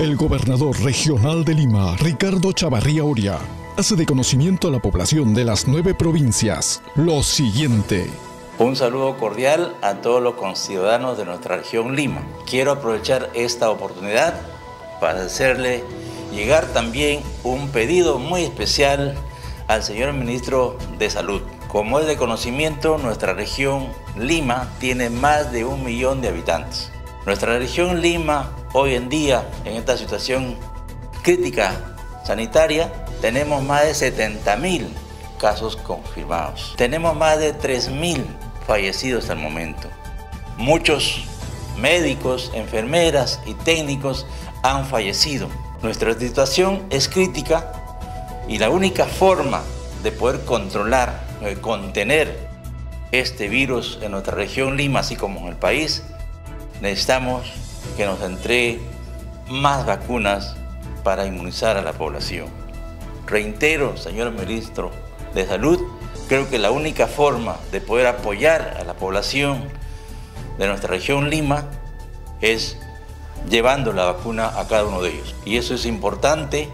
El gobernador regional de Lima, Ricardo Chavarría Oria, hace de conocimiento a la población de las nueve provincias lo siguiente. Un saludo cordial a todos los conciudadanos de nuestra región Lima. Quiero aprovechar esta oportunidad para hacerle llegar también un pedido muy especial al señor ministro de Salud. Como es de conocimiento, nuestra región Lima tiene más de un millón de habitantes. Nuestra región Lima, hoy en día, en esta situación crítica sanitaria, tenemos más de 70 mil casos confirmados. Tenemos más de 3 mil fallecidos hasta el momento. Muchos médicos, enfermeras y técnicos han fallecido. Nuestra situación es crítica y la única forma de poder controlar, de contener este virus en nuestra región Lima, así como en el país, necesitamos que nos entregue más vacunas para inmunizar a la población. Reitero, señor ministro de Salud, creo que la única forma de poder apoyar a la población de nuestra región Lima es llevando la vacuna a cada uno de ellos. Y eso es importante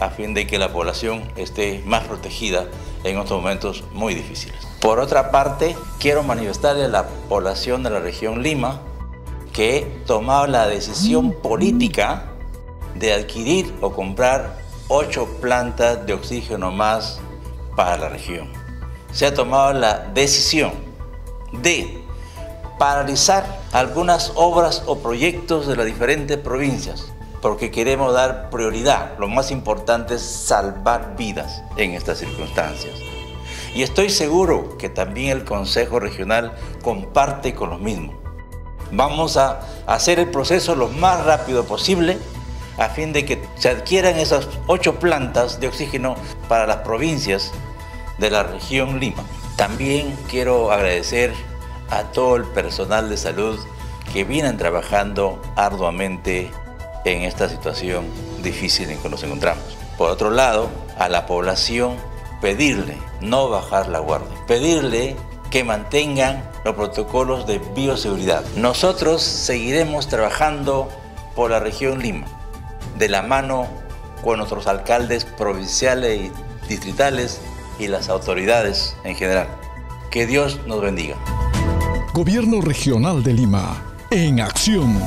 a fin de que la población esté más protegida en estos momentos muy difíciles. Por otra parte, quiero manifestarle a la población de la región Lima que he tomado la decisión política de adquirir o comprar ocho plantas de oxígeno más para la región. Se ha tomado la decisión de paralizar algunas obras o proyectos de las diferentes provincias porque queremos dar prioridad. Lo más importante es salvar vidas en estas circunstancias. Y estoy seguro que también el Consejo Regional comparte con los mismos. Vamos a hacer el proceso lo más rápido posible a fin de que se adquieran esas ocho plantas de oxígeno para las provincias de la región Lima. También quiero agradecer a todo el personal de salud que vienen trabajando arduamente en esta situación difícil en que nos encontramos. Por otro lado, a la población pedirle no bajar la guardia, pedirle que mantengan los protocolos de bioseguridad. Nosotros seguiremos trabajando por la región Lima, de la mano con nuestros alcaldes provinciales y distritales y las autoridades en general. Que Dios nos bendiga. Gobierno Regional de Lima, en acción.